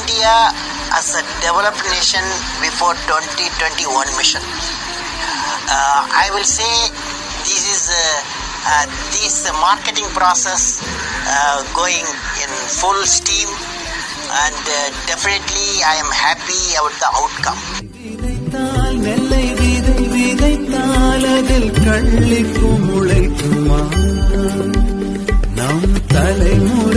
India as a developed nation before 2021 mission. Uh, I will say this is uh, uh this marketing process uh, going in full steam and uh, definitely I am happy about the outcome. நம் தலைமுறை